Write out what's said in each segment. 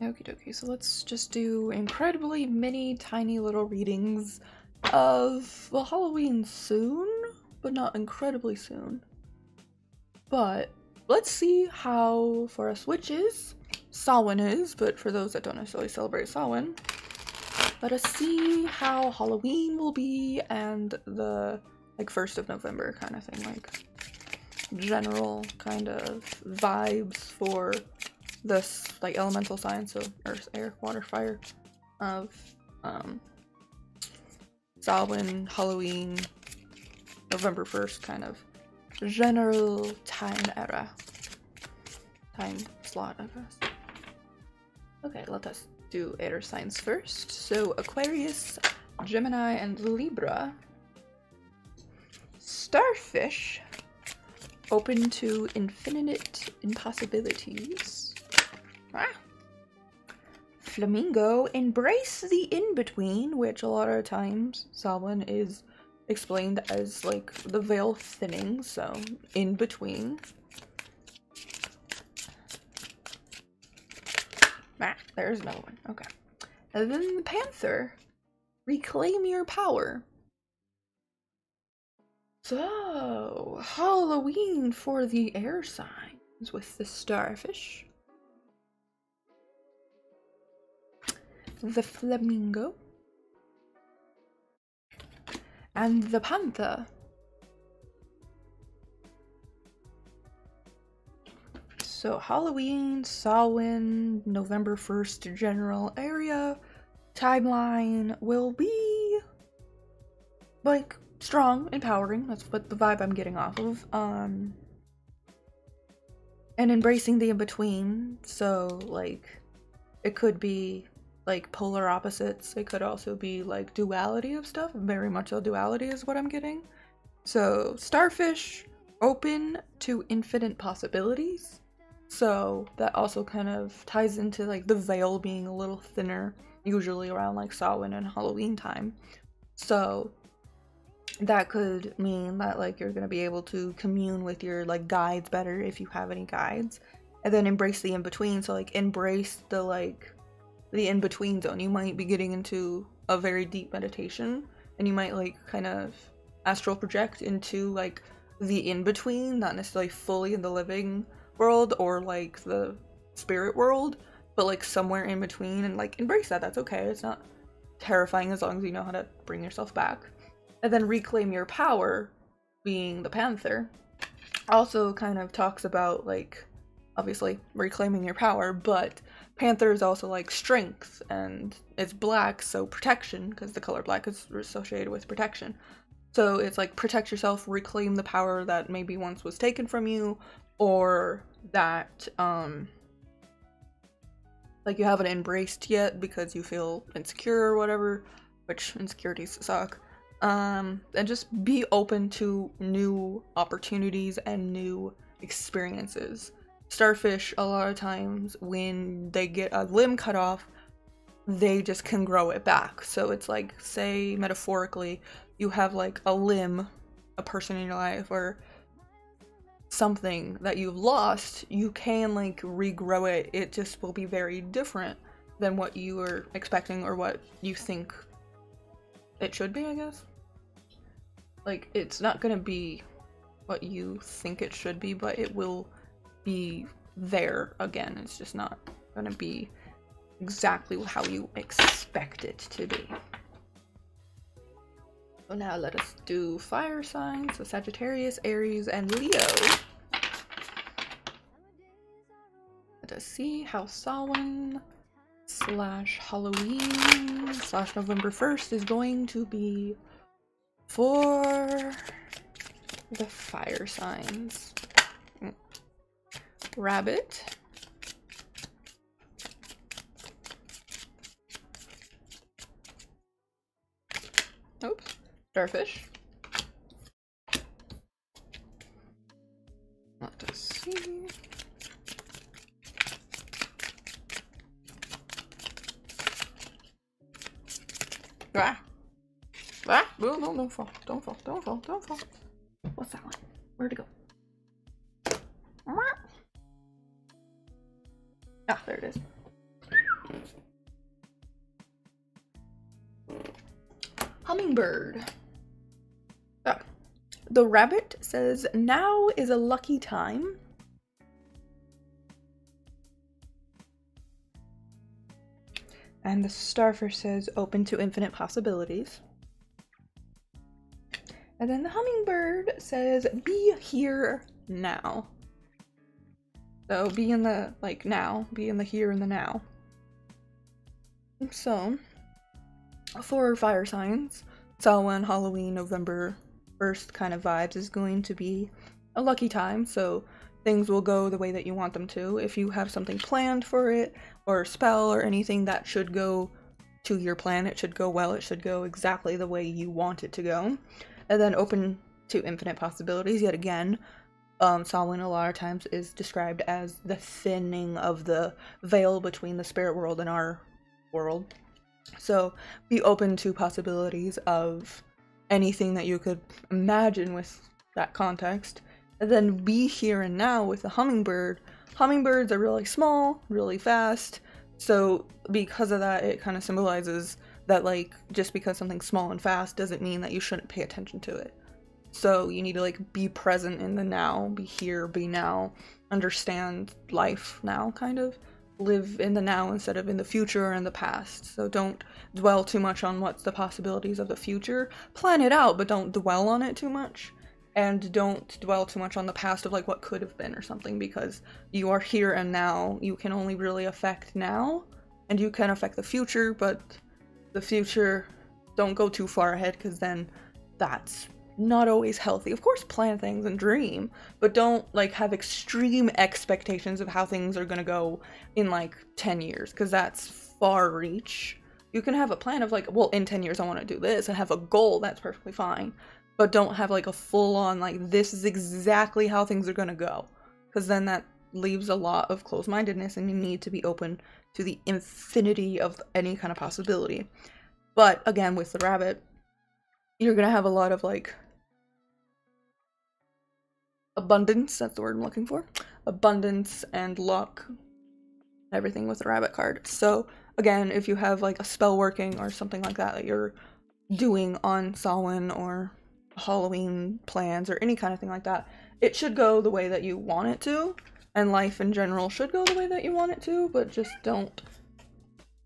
Okie dokie, so let's just do incredibly many tiny little readings of, well, Halloween soon, but not incredibly soon. But let's see how, for us witches, Samhain is, but for those that don't necessarily celebrate Samhain, let us see how Halloween will be and the, like, 1st of November kind of thing, like, general kind of vibes for this like elemental signs so earth air water fire of um Samhain, Halloween, November 1st kind of general time era. Time slot, I guess. Okay, let us do air signs first. So Aquarius, Gemini, and Libra. Starfish, open to infinite impossibilities. Ah. Flamingo, embrace the in-between, which a lot of times Samhain is explained as like the veil thinning, so in between. Ah, there's another one. Okay. And then the panther, reclaim your power. So, Halloween for the air signs with the starfish. The flamingo. And the panther. So Halloween, Samhain, November 1st general area timeline will be like strong, empowering. That's what the vibe I'm getting off of. Um and embracing the in-between. So like it could be like polar opposites. It could also be like duality of stuff. Very much a duality is what I'm getting. So starfish open to infinite possibilities. So that also kind of ties into like the veil being a little thinner, usually around like Samhain and Halloween time. So that could mean that like you're gonna be able to commune with your like guides better if you have any guides. And then embrace the in-between. So like embrace the like the in-between zone. You might be getting into a very deep meditation and you might like kind of astral project into like the in-between, not necessarily fully in the living world or like the spirit world, but like somewhere in between and like embrace that. That's okay. It's not terrifying as long as you know how to bring yourself back. And then reclaim your power, being the panther, also kind of talks about like obviously reclaiming your power, but panther is also like strength and it's black, so protection because the color black is associated with protection. So it's like protect yourself, reclaim the power that maybe once was taken from you, or that um like you haven't embraced yet because you feel insecure or whatever, which insecurities suck. Um, and just be open to new opportunities and new experiences. Starfish, a lot of times, when they get a limb cut off, they just can grow it back. So it's like, say, metaphorically, you have like a limb, a person in your life, or something that you've lost, you can like regrow it. It just will be very different than what you were expecting or what you think it should be, I guess. Like, it's not gonna be what you think it should be, but it will be there again. It's just not gonna be exactly how you expect it to be. So now let us do fire signs. So Sagittarius, Aries, and Leo. Let us see how Samhain slash Halloween slash November 1st is going to be for the fire signs. Rabbit. Oops. Starfish. Let us see. Ah. Ah, no, no, don't fall. Don't fall. Don't fall. Don't fall. What's that one? Where'd it go? Hummingbird. Oh. Ah. The rabbit says, Now is a lucky time. And the starfish says, Open to infinite possibilities. And then the hummingbird says, Be here now. So be in the, like, now. Be in the here and the now. So, for fire signs, Samhain, Halloween, November 1st kind of vibes is going to be a lucky time, so things will go the way that you want them to. If you have something planned for it, or a spell, or anything that should go to your plan, it should go well, it should go exactly the way you want it to go. And then open to infinite possibilities yet again. Um, Samhain a lot of times is described as the thinning of the veil between the spirit world and our world. So be open to possibilities of anything that you could imagine with that context. And then be here and now with the hummingbird. Hummingbirds are really small, really fast. So because of that, it kind of symbolizes that like just because something's small and fast doesn't mean that you shouldn't pay attention to it. So you need to like be present in the now, be here, be now, understand life now kind of live in the now instead of in the future or in the past. So don't dwell too much on what's the possibilities of the future. Plan it out, but don't dwell on it too much. And don't dwell too much on the past of like what could have been or something because you are here and now. You can only really affect now and you can affect the future, but the future don't go too far ahead because then that's not always healthy. Of course, plan things and dream, but don't like have extreme expectations of how things are gonna go in like 10 years, because that's far reach. You can have a plan of like, well, in 10 years I want to do this and have a goal, that's perfectly fine. But don't have like a full on, like, this is exactly how things are gonna go, because then that leaves a lot of closed mindedness and you need to be open to the infinity of any kind of possibility. But again, with the rabbit, you're gonna have a lot of like abundance, that's the word I'm looking for. Abundance and luck. Everything with the rabbit card. So again, if you have like a spell working or something like that that you're doing on Samhain or Halloween plans or any kind of thing like that, it should go the way that you want it to. And life in general should go the way that you want it to, but just don't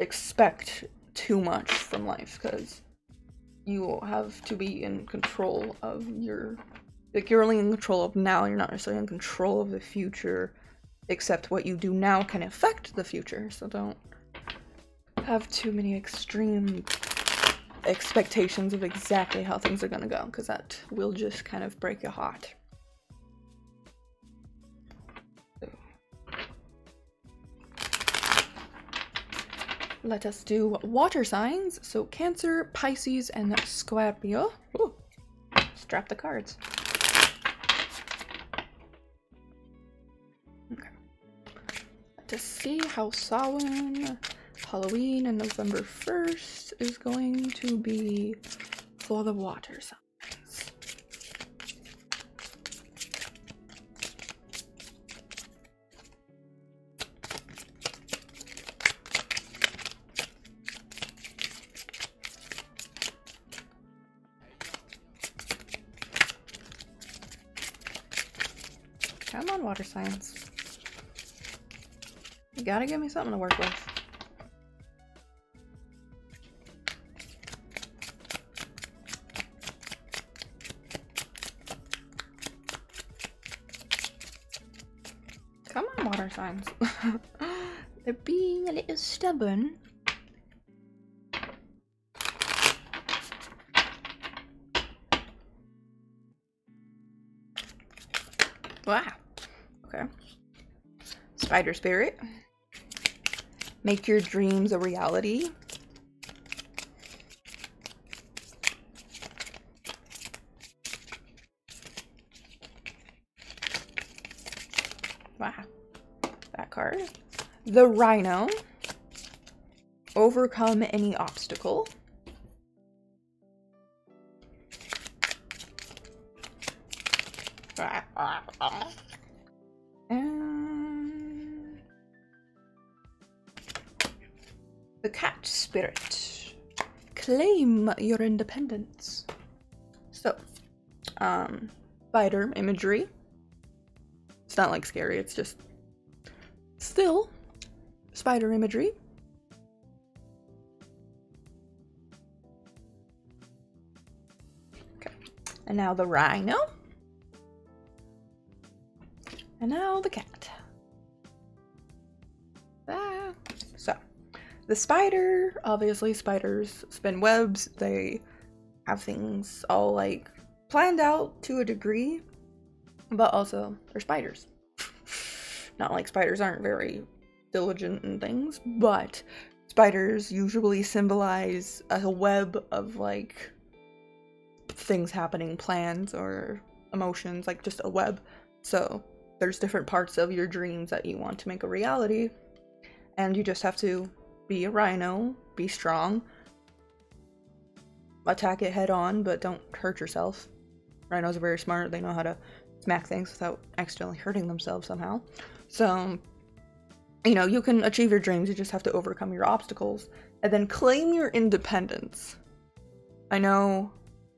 expect too much from life because you have to be in control of your like you're only in control of now you're not necessarily in control of the future except what you do now can affect the future so don't have too many extreme expectations of exactly how things are to go because that will just kind of break your heart. Let us do water signs. So cancer pisces and scorpio. Ooh. strap the cards to see how Samhain, Halloween, and November 1st is going to be for the water signs. Come on, water signs. You gotta give me something to work with. Come on, water signs. They're being a little stubborn. Wow. Okay. Spider spirit. Make your dreams a reality. Wow. That card. The Rhino. Overcome any obstacle. The cat spirit. Claim your independence. So, um, spider imagery. It's not like scary, it's just still spider imagery. Okay, and now the rhino. And now the cat. The spider, obviously, spiders spin webs. They have things all like planned out to a degree, but also they're spiders. Not like spiders aren't very diligent in things, but spiders usually symbolize a web of like things happening, plans or emotions, like just a web. So there's different parts of your dreams that you want to make a reality, and you just have to be a rhino, be strong, attack it head on, but don't hurt yourself. Rhinos are very smart, they know how to smack things without accidentally hurting themselves somehow. So, you know, you can achieve your dreams, you just have to overcome your obstacles and then claim your independence. I know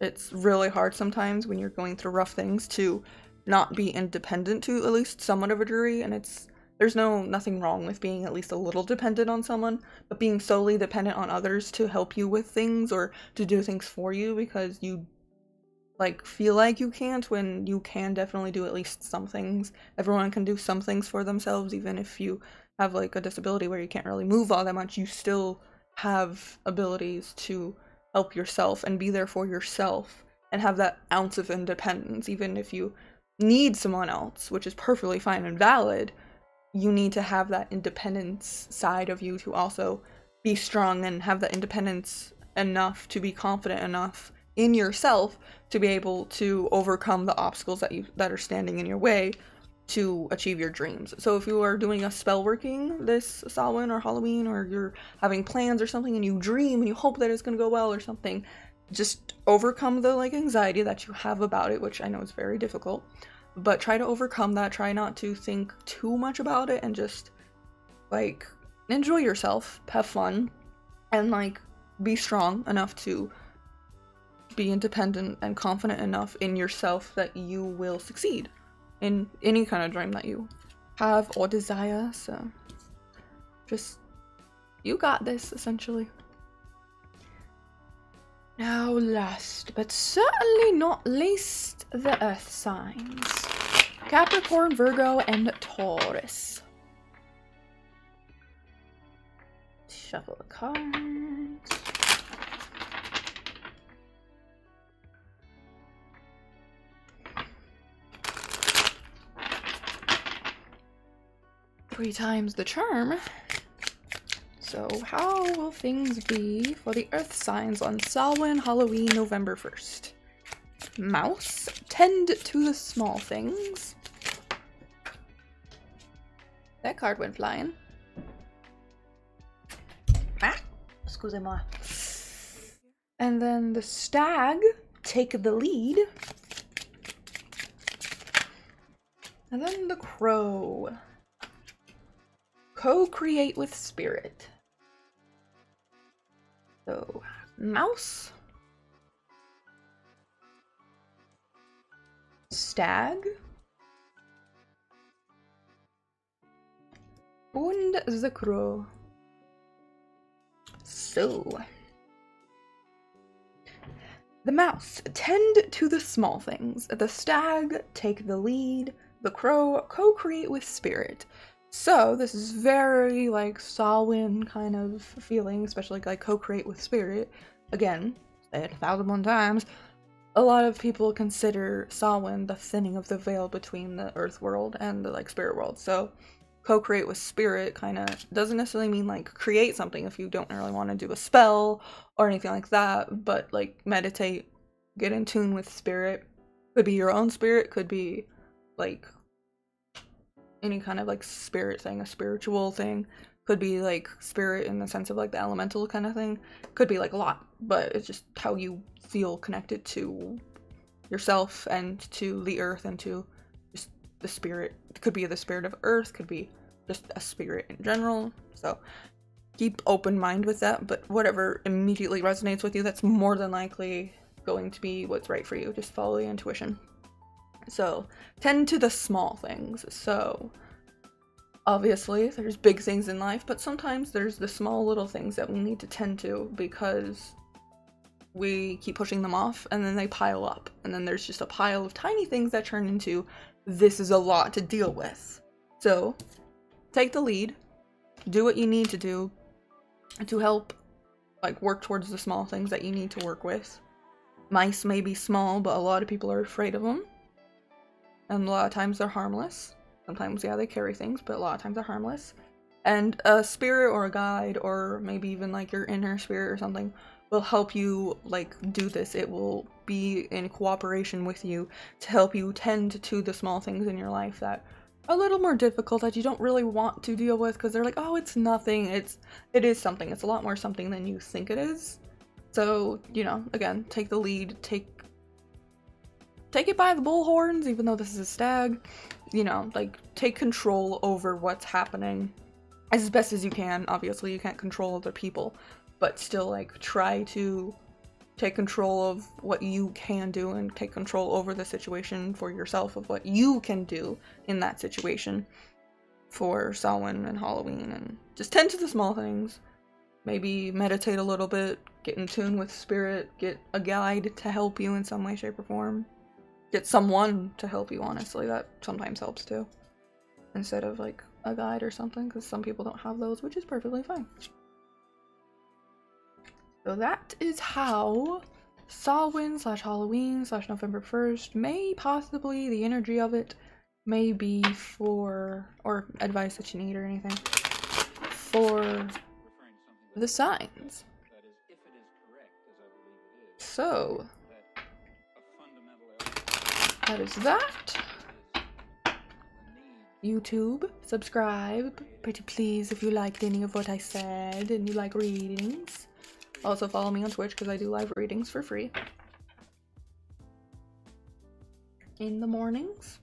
it's really hard sometimes when you're going through rough things to not be independent to at least somewhat of a degree, and it's there's no nothing wrong with being at least a little dependent on someone, but being solely dependent on others to help you with things or to do things for you because you like feel like you can't when you can definitely do at least some things. Everyone can do some things for themselves even if you have like a disability where you can't really move all that much, you still have abilities to help yourself and be there for yourself and have that ounce of independence even if you need someone else, which is perfectly fine and valid you need to have that independence side of you to also be strong and have that independence enough to be confident enough in yourself to be able to overcome the obstacles that you that are standing in your way to achieve your dreams. So if you are doing a spell working this Samhain or Halloween or you're having plans or something and you dream and you hope that it's going to go well or something, just overcome the like anxiety that you have about it, which I know is very difficult but try to overcome that. Try not to think too much about it and just like enjoy yourself. Have fun. And like be strong enough to be independent and confident enough in yourself that you will succeed in any kind of dream that you have or desire. So just you got this essentially. Now last but certainly not least the earth signs Capricorn, Virgo, and Taurus. Shuffle the cards. Three times the charm. So, how will things be for the earth signs on Samhain, Halloween, November 1st? Mouse, tend to the small things. That card went flying. Ah, excusez-moi. And then the stag take the lead. And then the crow. Co-create with spirit. So, mouse. Stag. Und the crow. So. The mouse, tend to the small things. The stag, take the lead. The crow, co create with spirit. So, this is very like Samhain kind of feeling, especially like co create with spirit. Again, say it a thousand one times. A lot of people consider Samhain the thinning of the veil between the earth world and the like spirit world. So, co-create with spirit kind of doesn't necessarily mean like create something if you don't really want to do a spell or anything like that but like meditate get in tune with spirit. Could be your own spirit could be like any kind of like spirit thing a spiritual thing. Could be like spirit in the sense of like the elemental kind of thing. Could be like a lot but it's just how you feel connected to yourself and to the earth and to the spirit could be the spirit of earth could be just a spirit in general. So keep open mind with that, but whatever immediately resonates with you, that's more than likely going to be what's right for you. Just follow the intuition. So, tend to the small things. So, obviously, there's big things in life, but sometimes there's the small little things that we need to tend to because we keep pushing them off and then they pile up. And then there's just a pile of tiny things that turn into this is a lot to deal with. So, take the lead, do what you need to do to help like work towards the small things that you need to work with. Mice may be small, but a lot of people are afraid of them. And a lot of times they're harmless. Sometimes, yeah, they carry things, but a lot of times they're harmless. And a spirit or a guide, or maybe even like your inner spirit or something, will help you like do this. It will be in cooperation with you to help you tend to the small things in your life that are a little more difficult that you don't really want to deal with because they're like, oh, it's nothing. It's it is something. It's a lot more something than you think it is. So, you know, again, take the lead, take take it by the bull horns, even though this is a stag. You know, like take control over what's happening as best as you can. Obviously, you can't control other people, but still like try to take control of what you can do and take control over the situation for yourself of what you can do in that situation for Samhain and Halloween and just tend to the small things. Maybe meditate a little bit, get in tune with spirit, get a guide to help you in some way, shape, or form. Get someone to help you, honestly. That sometimes helps too. Instead of like a guide or something, because some people don't have those, which is perfectly fine. So that is how Samhain slash Halloween slash November 1st may possibly, the energy of it may be for, or advice that you need or anything, for the signs. So, that is that. YouTube, subscribe, pretty please if you liked any of what I said and you like readings. Also follow me on Twitch because I do live readings for free. In the mornings.